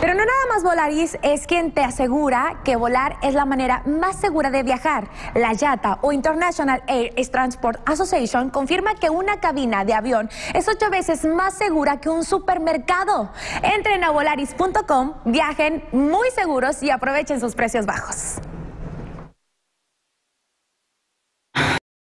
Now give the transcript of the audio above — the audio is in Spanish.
Pero no nada más Volaris es quien te asegura que volar es la manera más segura de viajar. La YATA o International Air Transport Association confirma que una cabina de avión es ocho veces más segura que un supermercado. Entren a volaris.com, viajen muy seguros y aprovechen sus precios bajos.